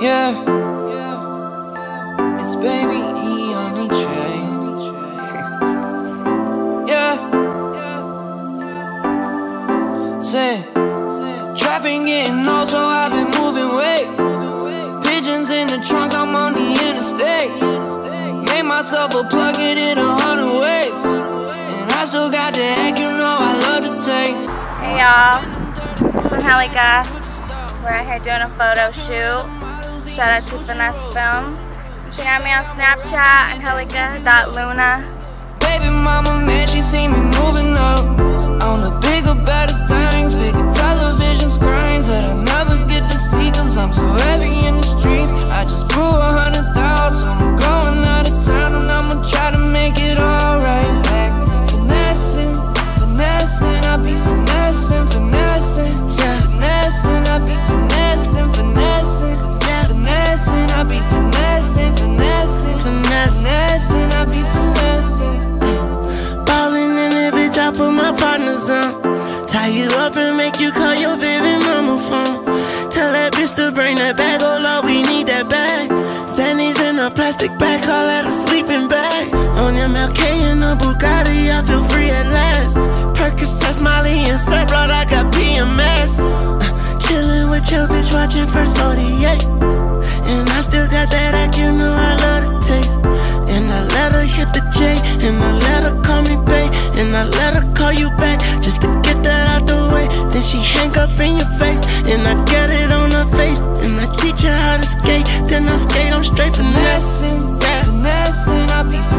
Yeah. It's baby E on the train. yeah. Say, trapping getting old, so I've been moving weight. Pigeons in the trunk, I'm on the interstate. Made myself a plug, it in a hundred ways. And I still got the act, you know I love the taste. Hey y'all, it's Anjelica. We're out here doing a photo shoot. Shout out to Finesse. She got me on Snapchat, anjelica.luna. Baby mama, man, she see me moving up On the bigger, my. Tie you up and make you call your baby mama phone. Tell that bitch to bring that bag, oh Lord, we need that bag. Sandy's in a plastic bag, call that a sleeping bag. On MLK in a Bugatti, I feel free at last. Percocets, Molly, and Blood, I got PMS. Uh, chillin' with your bitch, watching First 48. And I still got that act, you know I call you back just to get that out the way. Then she hang up in your face, and I get it on her face, and I teach her how to skate. Then I skate, I'm straight finessing, yeah. finessing, I be